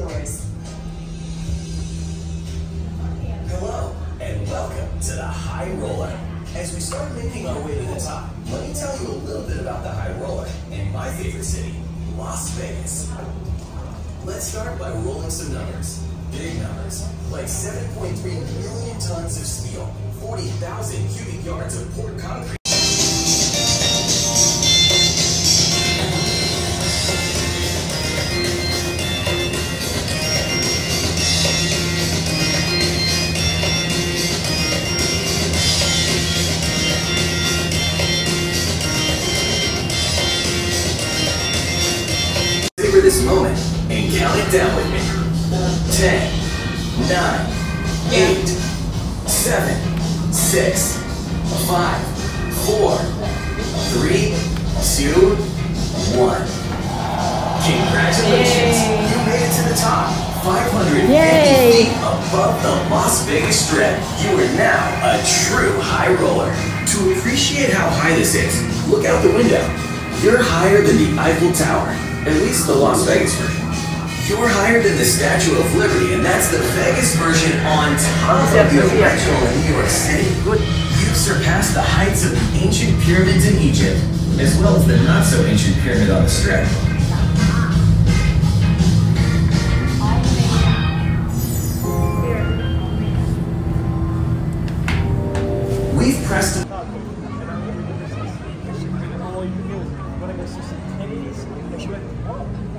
yours. Hello, and welcome to the High Roller. As we start making our way to the top, let me tell you a little bit about the High Roller in my favorite city, Las Vegas. Let's start by rolling some numbers. Big numbers, like 7.3 million tons of steel, 40,000 cubic yards of port this moment and count it down with me. 10, 9, 8, 7, 6, 5, 4, 3, 2, 1. Congratulations! Yay. You made it to the top. 550 Yay. feet above the Las Vegas Strip. You are now a true high roller. To appreciate how high this is, look out the window. You're higher than the Eiffel Tower, at least the Las Vegas version. You're higher than the Statue of Liberty, and that's the Vegas version on top of the original in New York City. You've surpassed the heights of the ancient pyramids in Egypt, as well as the not so ancient pyramid on the Strip. We've pressed. Oh.